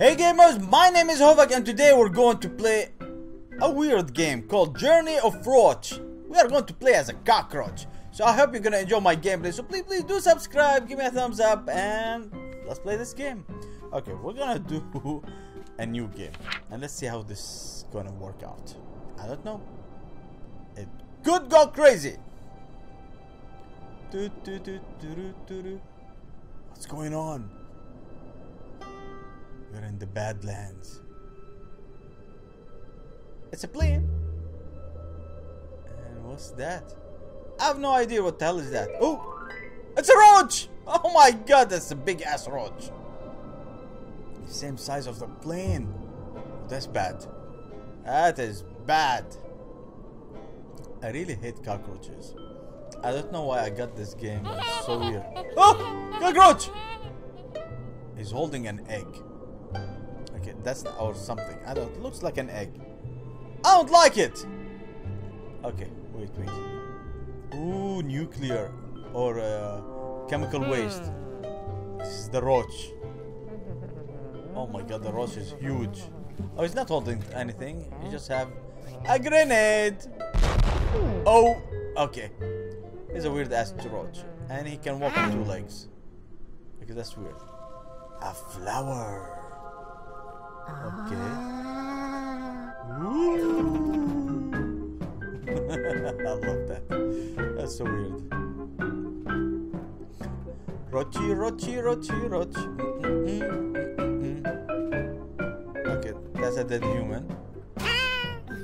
Hey gamers, my name is Hovac and today we're going to play a weird game called Journey of Roach. We are going to play as a cockroach. So I hope you're gonna enjoy my gameplay. So please, please do subscribe, give me a thumbs up, and let's play this game. Okay, we're gonna do a new game. And let's see how this is gonna work out. I don't know. It could go crazy. What's going on? We're in the Badlands. It's a plane. And what's that? I have no idea what the hell is that. Oh! It's a roach! Oh my god, that's a big ass roach. Same size of the plane. That's bad. That is bad. I really hate cockroaches. I don't know why I got this game. It's so weird. Oh! Cockroach! He's holding an egg. Okay, that's or something. I don't. It looks like an egg. I don't like it. Okay, wait, wait. Ooh, nuclear or uh, chemical waste. This is the roach. Oh my god, the roach is huge. Oh, he's not holding anything. He just have a grenade. Oh, okay. He's a weird ass roach, and he can walk on two legs. Okay, that's weird. A flower. Okay. Ooh. I love that. That's so weird. Rochi, Rochi, Rochi, Rochi. Mm, mm, mm. Okay, that's a dead human.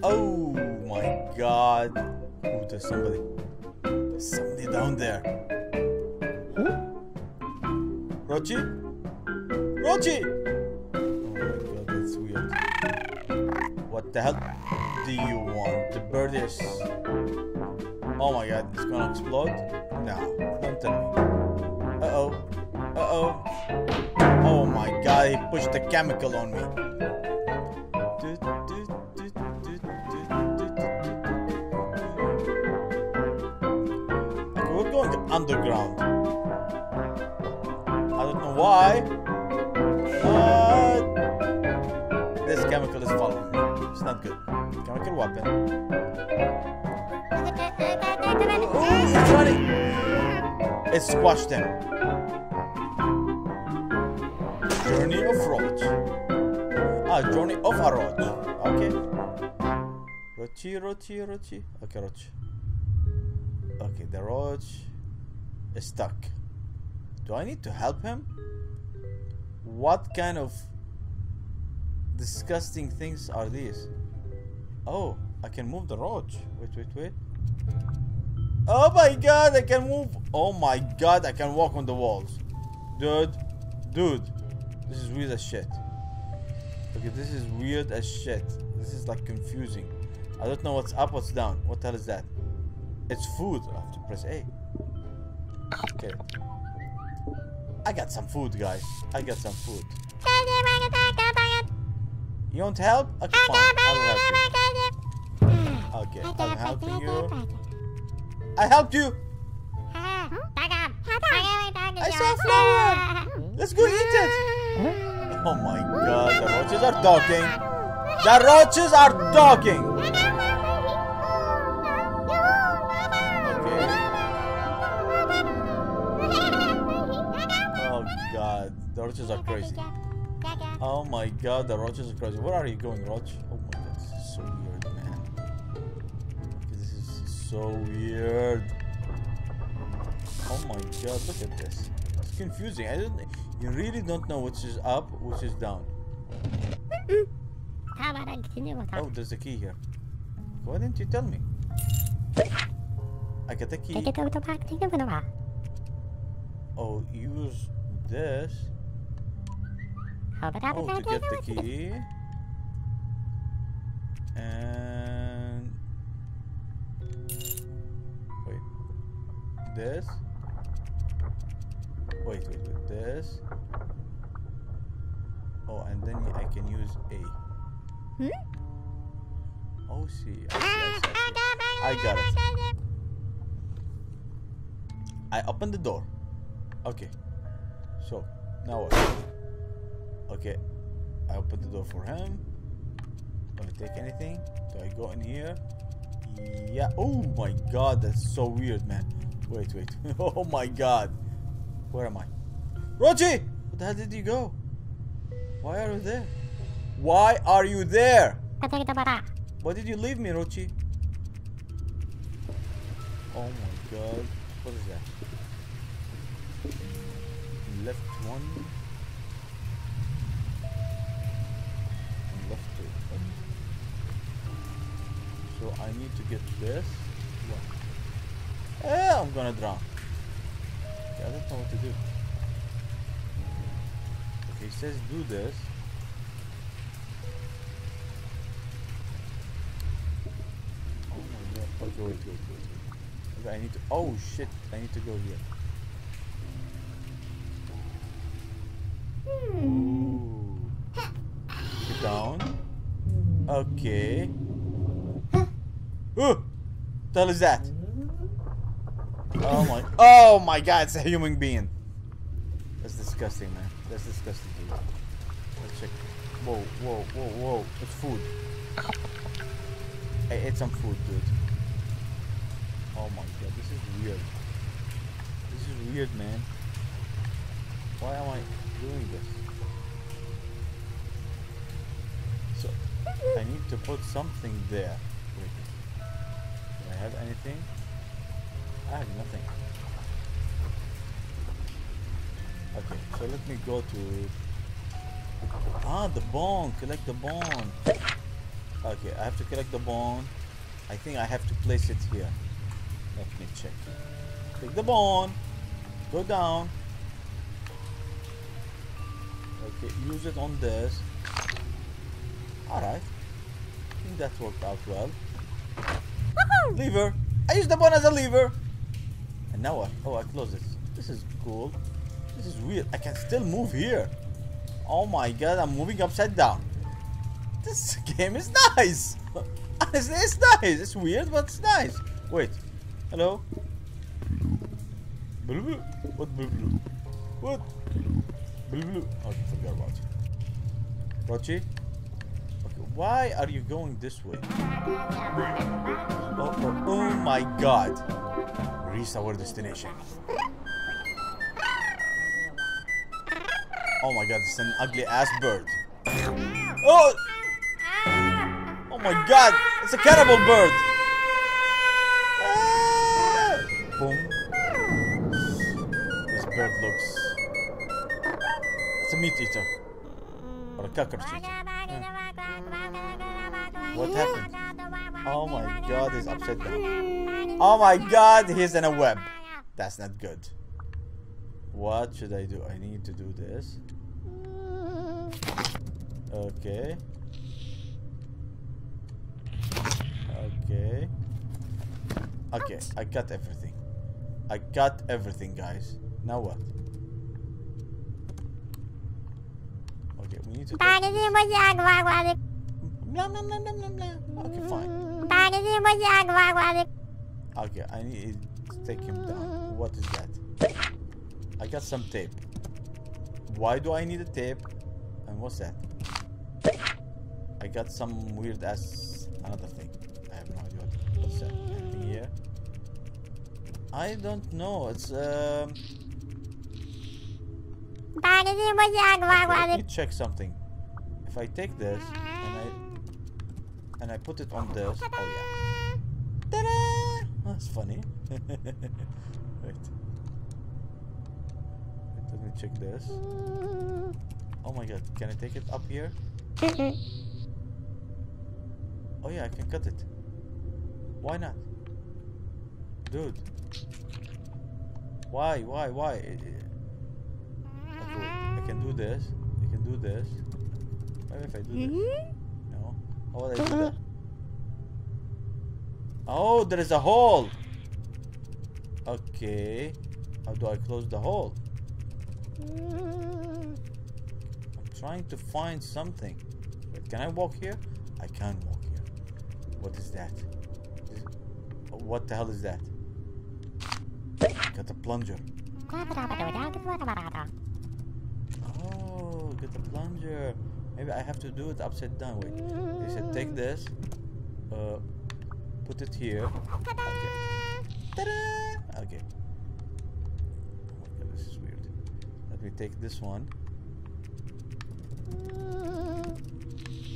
Oh my god. Oh, there's somebody. There's somebody down there. Rochi? Rochi! What the hell do you want? The bird is... Oh my god, it's gonna explode? No, don't tell me. Uh-oh. Uh-oh. Oh my god, he pushed the chemical on me. Okay, we're going underground. I don't know why. Chemical weapon. Oh, it's running. It squashed him. Journey of Roach. Ah, Journey of a Roach. Okay. Rochi, Rochi, Rochi. Okay, Roach. Okay, the Roach is stuck. Do I need to help him? What kind of disgusting things are these? Oh, I can move the roach. Wait, wait, wait. Oh my god, I can move. Oh my god, I can walk on the walls. Dude, dude, this is weird as shit. Okay, this is weird as shit. This is like confusing. I don't know what's up, what's down. What the hell is that? It's food. I have to press A. Okay. I got some food, guys. I got some food. You want help? Okay, fine. I'll help you. Okay, I'm helping you. I helped you. I saw a flower. Let's go eat it. Oh my god, the roaches are talking. The roaches are talking. Okay. Oh god, the roaches are crazy. Oh my god, the roaches are crazy. Where are you going, Roach? Oh my god, this is so weird, man. This is so weird. Oh my god, look at this. It's confusing. I don't you really don't know which is up, which is down. Oh, there's a key here. Why didn't you tell me? I got the key. Oh, use this. Oh, to get the key. And wait, this. Wait, wait, wait, this. Oh, and then I can use A. Hmm? Oh, see, I see, I see, I. I got it. I opened the door. Okay. So, now what? Okay. I open the door for him. Gonna take anything? Do I go in here? Yeah. Oh my god, that's so weird, man. Wait, wait. oh my god. Where am I? Roji! Where the hell did you go? Why are you there? Why are you there? Why did you leave me, Rochi? Oh my god. What is that? Left one. I need to get this. What? Eh, I'm gonna drown. Okay, I don't know what to do. Okay, it says do this. Oh my god. Okay, wait, wait, wait. Okay, I need to. Oh shit! I need to go here. Ooh. Get down. Okay. Ooh! The hell is that? Oh my. Oh my god! It's a human being. That's disgusting, man. That's disgusting, dude. Let's check. Whoa, whoa, whoa, whoa! It's food. I ate some food, dude. Oh my god, this is weird. This is weird, man. Why am I doing this? So, I need to put something there. Have anything? I have nothing. Okay, so let me go to... Ah, the bone! Collect the bone! Okay, I have to collect the bone. I think I have to place it here. Let me check. Take the bone. Go down. Okay, use it on this. Alright. I think that worked out well. Lever! I use the bone as a lever! And now what? Oh, I close this. This is cool. This is weird. I can still move here. Oh my god, I'm moving upside down. This game is nice! Honestly, it's nice. It's weird, but it's nice. Wait. Hello? Blue blue. What blue blue? What? Blue blue. Oh, okay, forget about it. Rochi? Why are you going this way? Oh, oh, oh my god. Reach our destination. Oh my god, it's an ugly ass bird. Oh! Oh my god, it's a cannibal bird! Ah! Boom. This bird looks... It's a meat eater. Or a cockroach eater. What happened? Oh my god, he's upside down. Oh my god, he's in a web. That's not good. What should I do? I need to do this. Okay. Okay. Okay, I got everything. I got everything, guys. Now what? Okay, we need to. Take... Blah, blah, blah, blah, blah, blah. Okay, fine. Okay, I need to take him down. What is that? I got some tape. Why do I need a tape? And what's that? I got some weird ass another thing. I have no idea what, what's that. Anything here? I don't know. It's um. Let me check something. If I take this and I put it on this, oh yeah. Ta-da! That's funny. Wait. Let me check this. Oh my god, can I take it up here? oh yeah, I can cut it. Why not? Dude. Why, why, why? I can do this. I can do this. Maybe if I do this. Mm-hmm. No. How would I do that? Oh, there is a hole. Okay. How do I close the hole? I'm trying to find something. Wait, can I walk here? I can't walk here. What is that? Is, what the hell is that? Got a plunger. Oh, get a plunger. Maybe I have to do it upside down. Wait. They said take this. Uh, put it here. Okay. Ta-da! Okay. Oh my god, this is weird. Let me take this one.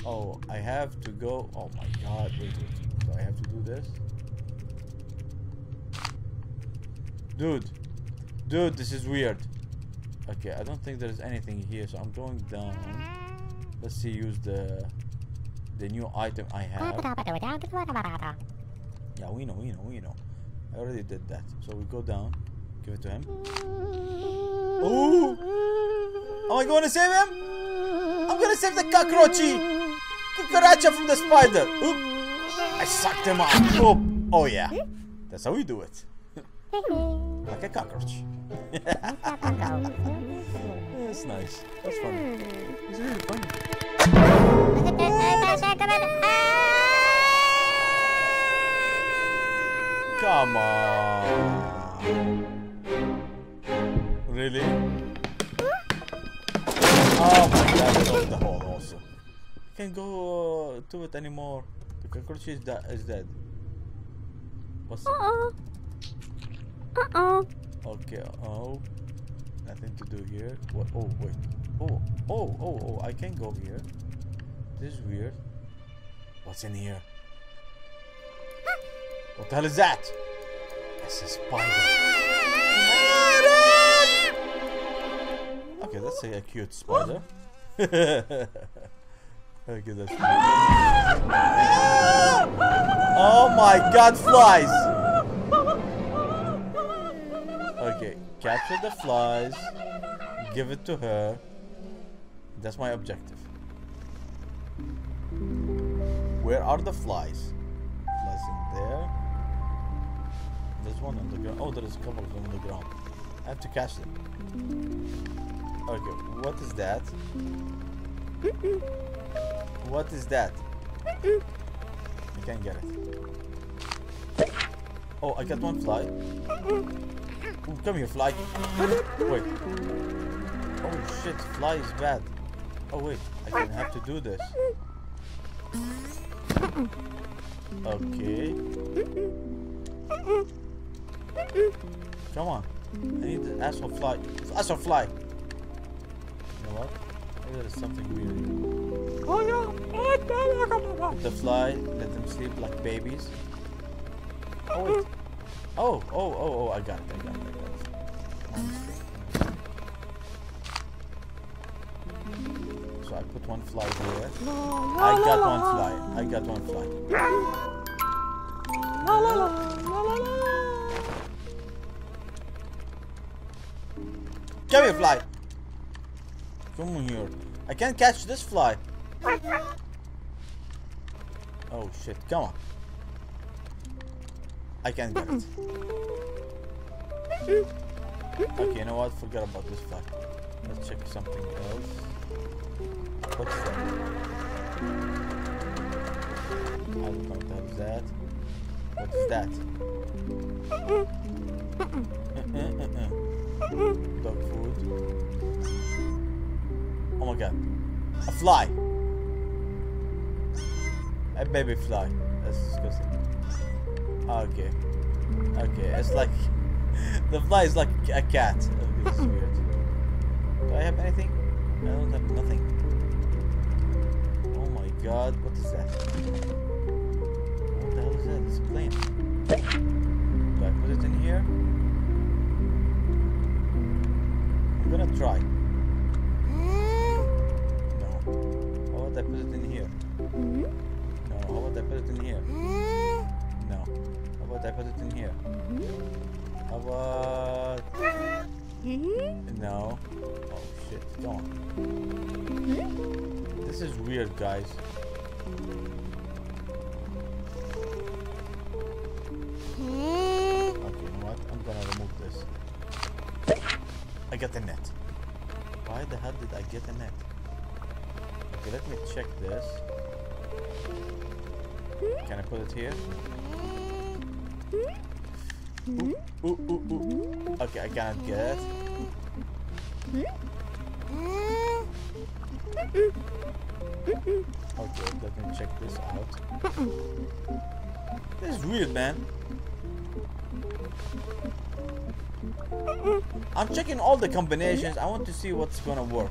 Oh, I have to go. Oh my god, wait, wait. So I have to do this? Dude. Dude, this is weird. Okay, I don't think there's anything here, so I'm going down. Let's see, use the the new item I have. Yeah, we know, we know, we know. I already did that. So we go down, give it to him. Ooh! Am I going to save him? I'm gonna save the cockroachy! Cucaracha from the spider! I sucked him up! Oop! Oh yeah. That's how we do it. like a cockroach. That's nice. That's funny. It's really funny. Come on. Really? Oh my god, I love the hole also. Can't go uh, to it anymore. The cockroach is, da- is dead. What's Uh-oh. Uh-oh. Okay, oh. Nothing to do here. What? Oh, wait. Oh, oh, oh, oh, I can go here. This is weird. What's in here? What the hell is that? It's a spider. Okay, that's a, a cute spider. okay, that's Oh my god, flies! Capture the flies, give it to her. That's my objective. Where are the flies? Flies in there. There's one on the ground. Oh, there's a couple of them on the ground. I have to catch them. Okay, what is that? What is that? I can't get it. Oh, I got one fly. Ooh, come here, fly. Wait. Oh shit, fly is bad. Oh wait, I didn't have to do this. Okay. Come on. I need the asshole fly. Asshole fly. You know what? Maybe there's something weird. Put the fly, let them sleep like babies. Oh wait. Oh, oh, oh, oh, I got it, I got it, I got it. So I put one fly here. I got one fly. I got one fly. Come here, fly. Come here. I can't catch this fly. Oh shit, come on. I can't get it. Okay, you know what? Forget about this fly. Let's check something else. What's that? I don't know what hell is that. What is that? Dog food. Oh my god. A fly! A baby fly. That's disgusting. Okay. Okay, it's like... the fly is like a cat. Weird. Do I have anything? I don't have nothing. Oh my god, what is that? What the hell is that? It's a plane. Do I put it in here? I'm gonna try. No. How about I put it in here? No. How about I put it in here? No. How about I put it in here? Mm-hmm. How about... Mm-hmm. No. Oh shit, come on. Mm-hmm. This is weird, guys. Okay, you know what? I'm gonna remove this. I got the net. Why the hell did I get a net? Okay, let me check this. Can I put it here? Ooh, ooh, ooh, ooh. Okay, I cannot get it. Okay, let me check this out. This is weird, man. I'm checking all the combinations. I want to see what's gonna work.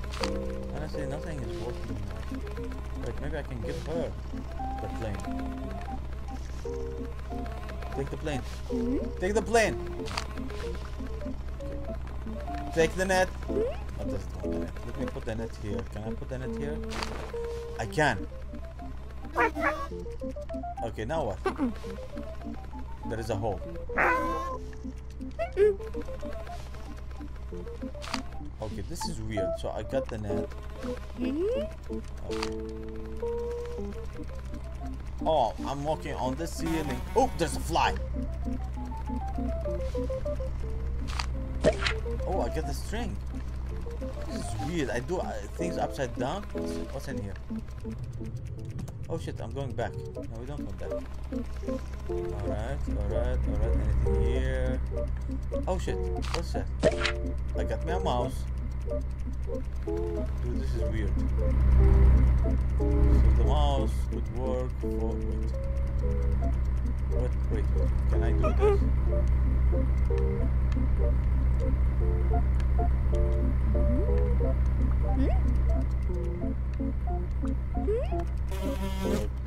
Honestly, nothing is working. Wait, maybe I can give her the plane. Take the plane. Mm-hmm. Take the plane. Take the net. Oh, that's not the net. Let me put the net here. Can I put the net here? I can. Okay, now what? There is a hole. Mm-hmm. Okay, this is weird. So I got the net. Mm-hmm. Okay. Oh, I'm walking on the ceiling. Oh, there's a fly. Oh, I got the string. This is weird. I do uh, things upside down. What's, what's in here? Oh shit, I'm going back. No, we don't go back. Alright, alright, alright. Anything here? Oh shit, what's that? I got me a mouse. Dude, this is weird. So the mouse would work for... Wait. What? Wait, can I do this?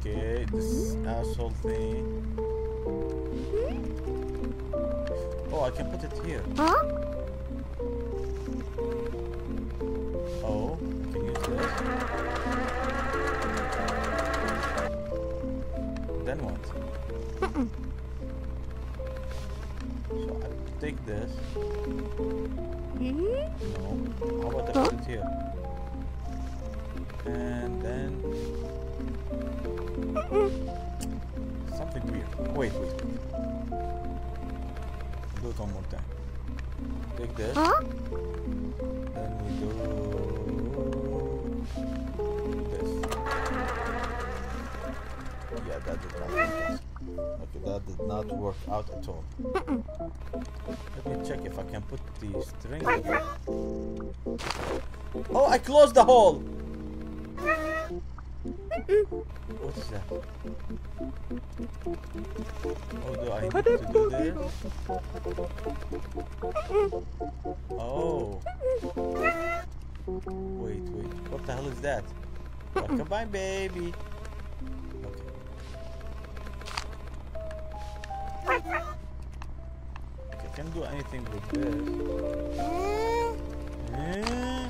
Okay, this asshole thing. Oh, I can put it here. Huh? Then what? so I take this. Mm-hmm. No. How about I put here? And then something weird. Wait, wait. Do it one more time. Take this. Huh? Then we do Yeah, that did not work. Okay, that did not work out at all. Let me check if I can put the string. Oh, I closed the hole. What is that? Oh, do I need to do this? Oh. Wait, wait. What the hell is that? Rockabye, baby. Can't do anything with this. Eh.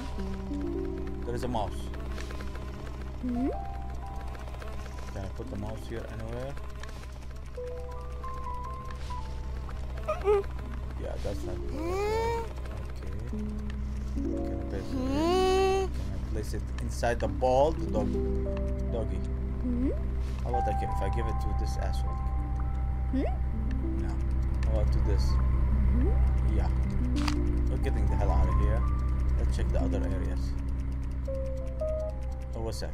There is a mouse. Hmm? Can I put the mouse here anywhere? Yeah, that's not good. Okay. Can I place it, can I place it inside the ball? The dog, doggy. Hmm? How about I, if I give it to this asshole? No. How about to this? Yeah. We're getting the hell out of here. Let's check the other areas. Oh, what's that?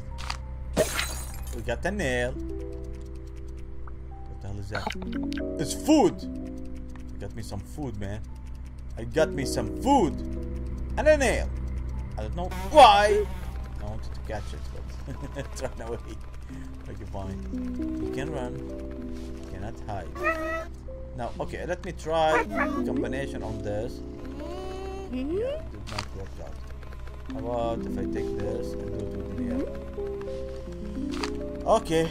We got a nail. What the hell is that? It's food! Got me some food, man. I got me some food! And a nail! I don't know why! I wanted to catch it, but it ran away. Okay, fine. You can run. You cannot hide. Now, okay, let me try combination on this. Mm-hmm. Yeah, it did not work out. How about if I take this and do it with the nail? Okay,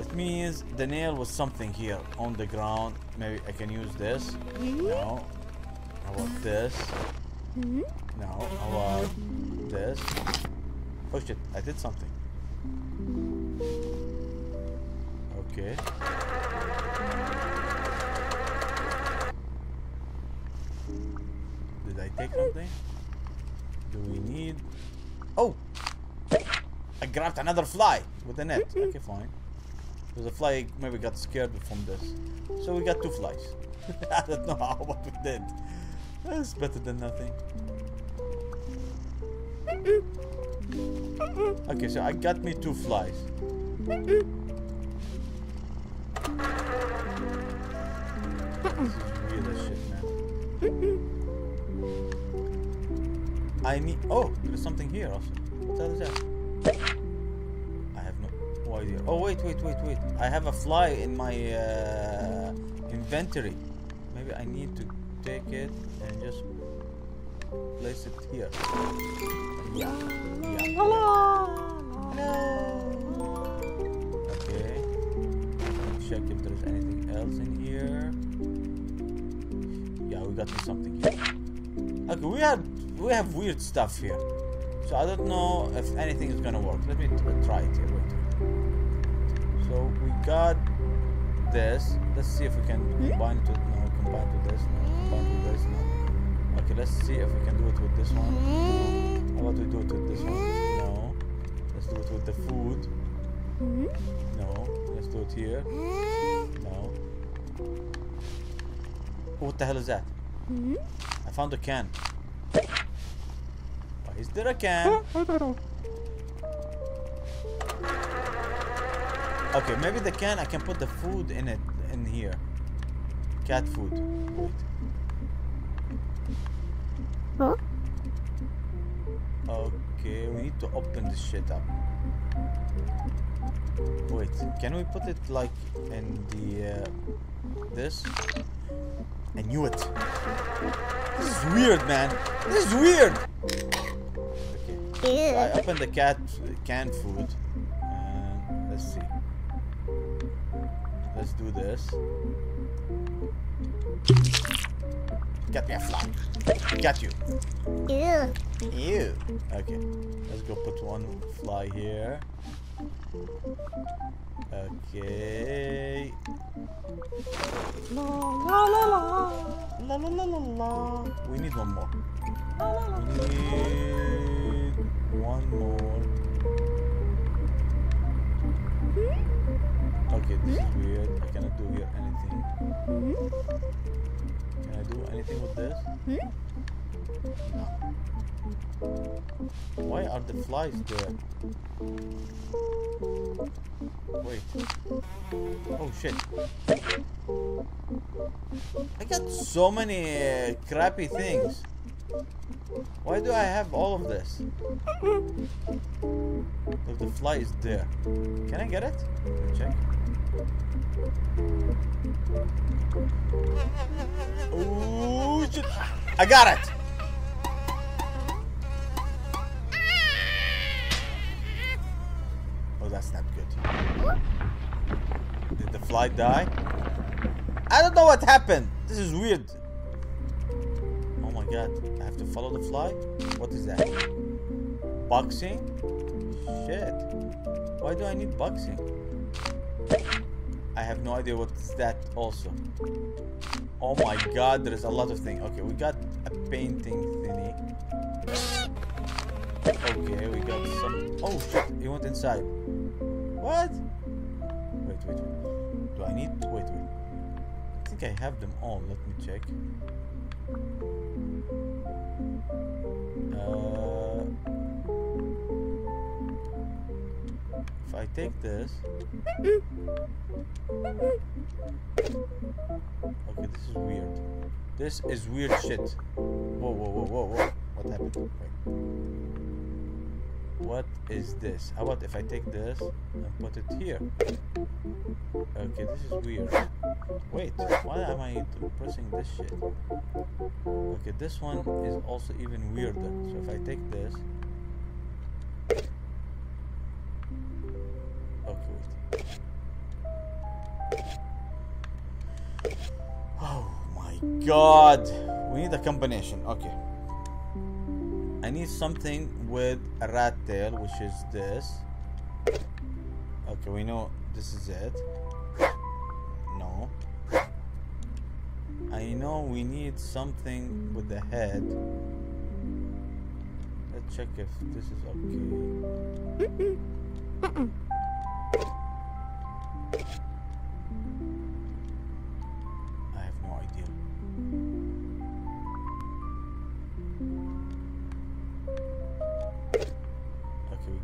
it means the nail was something here on the ground. Maybe I can use this. Mm-hmm. No. How about this? Mm-hmm. No. How about this? Oh shit, I did something. Okay. Take something? Do we need... Oh! I grabbed another fly with the net. Mm-hmm. Okay, fine. There's a fly maybe got scared from this. So we got two flies. I don't know how what we did. That's better than nothing. Okay, so I got me two flies. Mm-hmm. I need. Oh, there's something here also. What the hell is that? I have no idea. Oh wait, wait, wait, wait. I have a fly in my uh, inventory. Maybe I need to take it and just place it here. Yeah. Yeah. Okay. Check if there's anything else in here. Yeah, we got something here. Okay, we have we have weird stuff here. So I don't know if anything is gonna work. Let me try it here. Wait. So we got this. Let's see if we can hmm? combine to no combine to this. No combine with this. No. Okay, let's see if we can do it with this one. No. How about we do it with this one? No. Let's do it with the food. Hmm? No. Let's do it here. No. What the hell is that? Hmm? I found a can. Is there a can? I don't know. Okay, maybe the can I can put the food in it in here. Cat food. Wait. Huh? Okay, we need to open this shit up. Wait, can we put it like in the uh, this? I knew it. This is weird, man. This is weird. So I opened the cat canned food. And let's see. Let's do this. Get me a fly. Got you. Ew. Ew. Okay. Let's go put one fly here. Okay. La la la la. La la la la la. We need one more. We need one more. Hmm? Okay, this is hmm? weird. I cannot do here anything. Hmm? Can I do anything with this? No. Why are the flies there? Wait. Oh shit. I got so many uh, crappy things. Why do I have all of this? Look, the fly is there. Can I get it? Check. Oh shit! I got it! Oh, that's not good. Did the fly die? I don't know what happened. This is weird. God. I have to follow the fly? What is that? Boxing? Shit. Why do I need boxing? I have no idea what's that also. Oh my god, there is a lot of things. Okay, we got a painting thingy. Okay, we got some. Oh shit, he went inside. What? Wait, wait, wait. Do I need. Wait, wait. I think I have them all. Let me check. If I take this. Okay, this is weird. This is weird shit. Whoa, whoa, whoa, whoa, whoa. What happened? Wait. What is this? How about if I take this and put it here? Okay, this is weird. Wait, why am I pressing this shit? Okay, this one is also even weirder. So if I take this. Okay, wait. Oh my god. We need a combination. Okay. I need something with a rat tail, which is this. Okay, we know this is it. No. I know we need something with the head. Let's check if this is okay.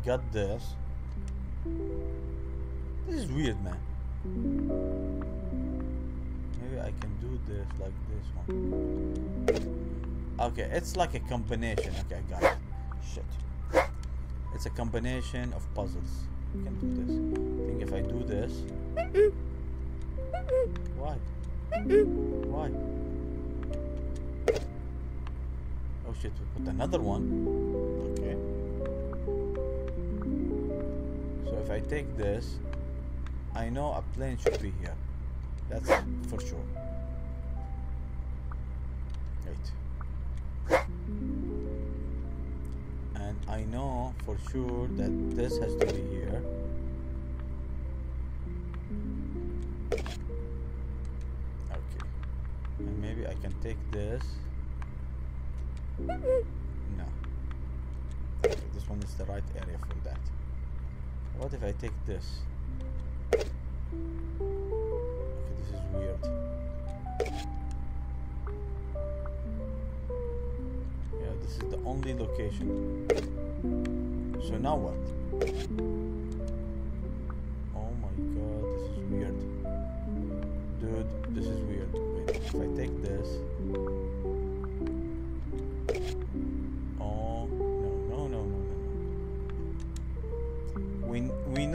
Got this. This is weird, man. Maybe I can do this like this one. Okay, it's like a combination. Okay, I got it. Shit. It's a combination of puzzles. we can do this. I think if I do this. Why? Why? Oh shit, we put another one. If I take this, I know a plane should be here. That's for sure. Wait. And I know for sure that this has to be here. Okay. And maybe I can take this. No. Okay, this one is the right area for that. What if I take this? Okay, this is weird. Yeah, this is the only location. So now what?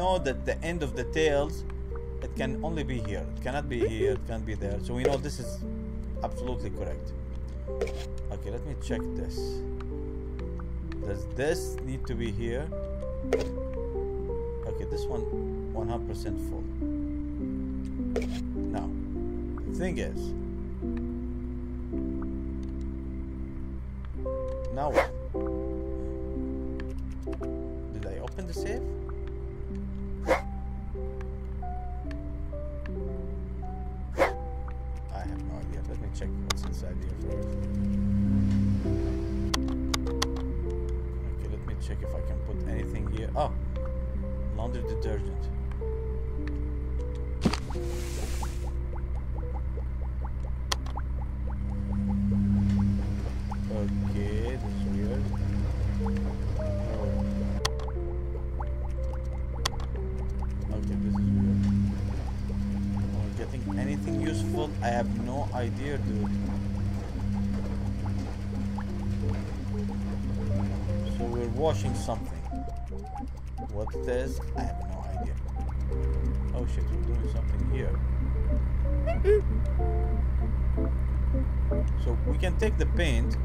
Know that the end of the tails, it can only be here. It cannot be here, it can't be there. So we know this is absolutely correct. Okay, let me check this. Does this need to be here? Okay, this one 100% full. Now, the thing is, now what? I have no idea, dude. So we're washing something. What it is, I have no idea. Oh shit, we're doing something here. So we can take the paint.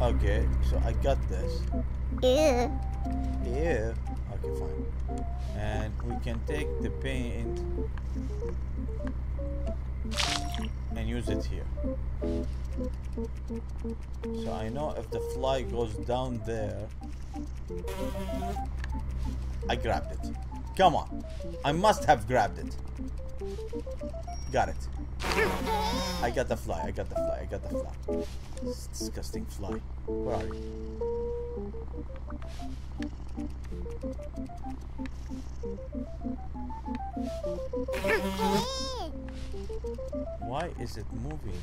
Okay, so I got this. Ew. Yeah. Okay, fine. And we can take the paint use it here. So I know if the fly goes down there, I grabbed it. Come on. I must have grabbed it. Got it. I got the fly. I got the fly. I got the fly. This disgusting fly. Where are you? Why is it moving?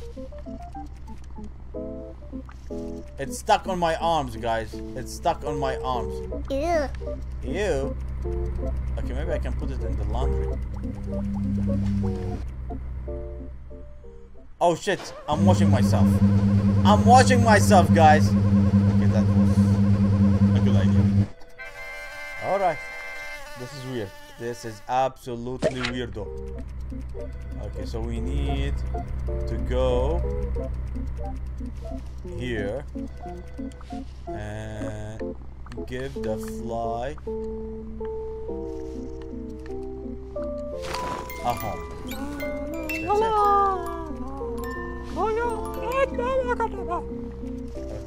It's stuck on my arms, guys. It's stuck on my arms. Ew. Ew. Okay, maybe I can put it in the laundry. Oh shit, I'm washing myself. I'm washing myself, guys. Okay, that was a good idea. Alright. This is weird. This is absolutely weirdo. Okay, so we need to go here and give the fly a home. That's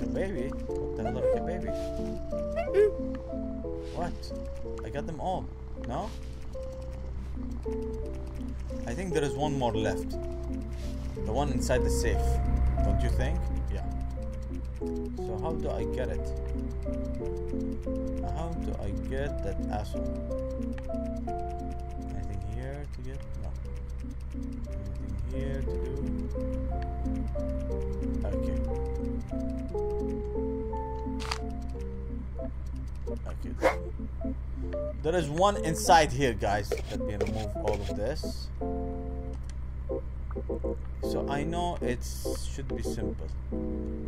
it. Baby? What the hell baby? What? I got them all. No? I think there is one more left. The one inside the safe. Don't you think? Yeah. So how do I get it? How do I get that asshole? Anything here to get? No. Anything here to do? Okay. Okay. There is one inside here, guys. Let me remove all of this. So I know it should be simple.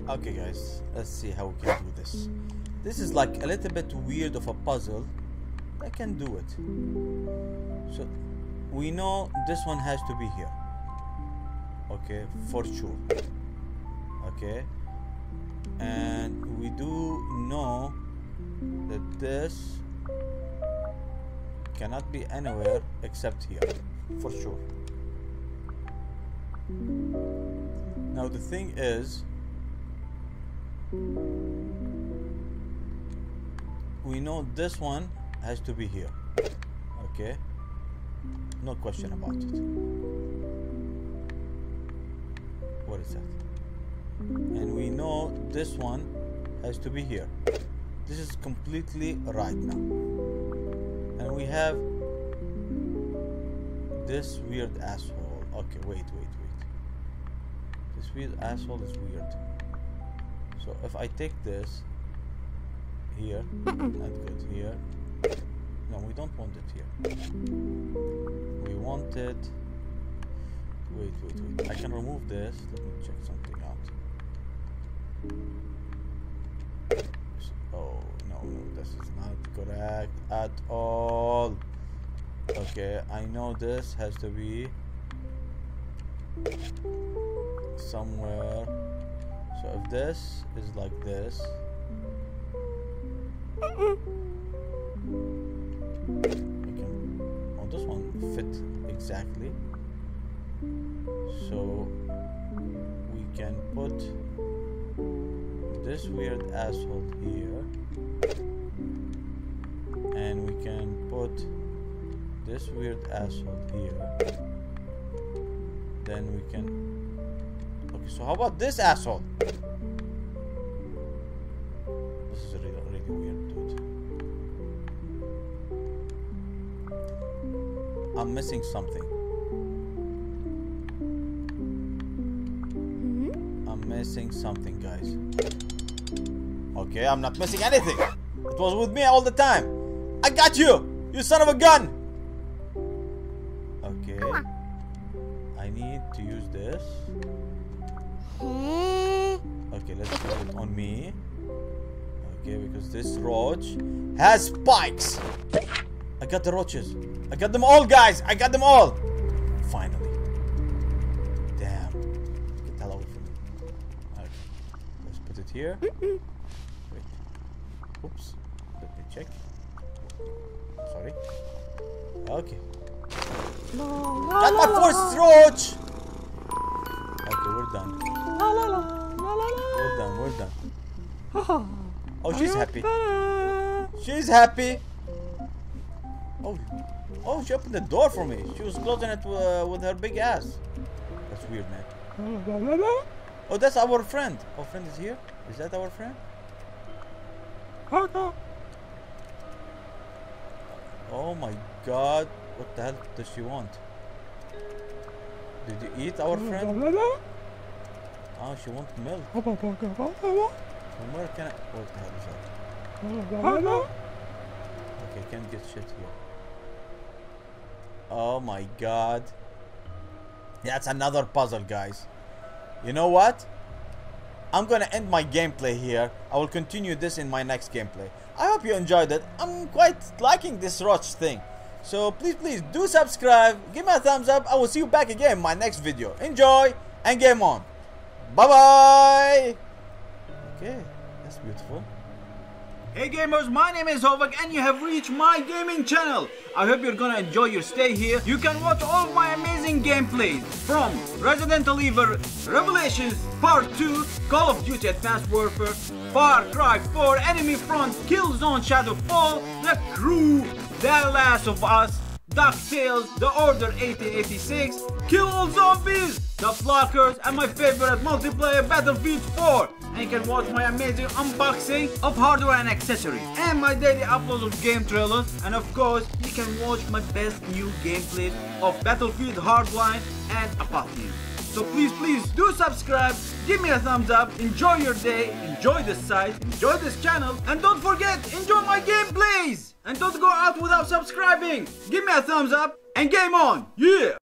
Okay, guys. Let's see how we can do this. This is like a little bit weird of a puzzle. I can do it. So we know this one has to be here. Okay, for sure. Okay. And we do know that this cannot be anywhere except here. For sure. Now the thing is we know this one has to be here okay no question about it what is that and we know this one has to be here this is completely right now we have this weird asshole okay wait wait wait this weird asshole is weird so if I take this here, not good here. No, we don't want it here. We want it. Wait, wait, wait. I can remove this. Let me check something out. Oh, no, no, this is not correct at all. Okay, I know this has to be somewhere. So if this is like this, Okay. Oh, this one fit exactly. So we can put this weird asshole here. And we can put this weird asshole here. Then we can... Okay, so how about this asshole? This is a really, really weird dude I'm missing something. Hmm? I'm missing something, guys. Okay, I'm not missing anything. It was with me all the time. I got you, you son of a gun. Okay. I need to use this. Okay, let's put it on me. Okay, because this roach has spikes. I got the roaches. I got them all, guys. I got them all. Finally. Damn. Get the hell away from me. Okay. Let's put it here. Wait. Oops. Let me check. Sorry. Okay. Got my first roach. Okay, we're done. La, la, la, la, la, We're done. We're done. Oh, she's happy. She's happy. Oh, oh, she opened the door for me. She was closing it uh, with her big ass. That's weird, man. Oh, that's our friend. Our friend is here. Is that our friend? Oh my god. What the hell does she want? Did you eat our friend? Oh, she wants milk. From where can I... What the hell is that? Okay, can't get shit here. Oh my god. That's another puzzle, guys. You know what? I'm gonna end my gameplay here. I will continue this in my next gameplay. I hope you enjoyed it. I'm quite liking this Roach thing. So please, please do subscribe. Give me a thumbs up. I will see you back again in my next video. Enjoy and game on. Bye-bye. Okay, that's beautiful. Hey gamers, my name is Hovac and you have reached my gaming channel. I hope you're gonna enjoy your stay here. You can watch all of my amazing gameplays from Resident Evil Revelations Part 2, Call of Duty Advanced Warfare, Far Cry 4, Enemy Front, Killzone Shadowfall, The Crew, The Last of Us, DuckTales, The Order 1886, Kill All Zombies, The Flockers, and my favorite multiplayer Battlefield 4. And you can watch my amazing unboxing of hardware and accessories, and my daily uploads of game trailers, and of course, you can watch my best new gameplays of Battlefield Hardline and Apotheosis. So please, please do subscribe, give me a thumbs up, enjoy your day, enjoy this site, enjoy this channel, and don't forget, enjoy my gameplays! And don't go out without subscribing! Give me a thumbs up, and game on! Yeah!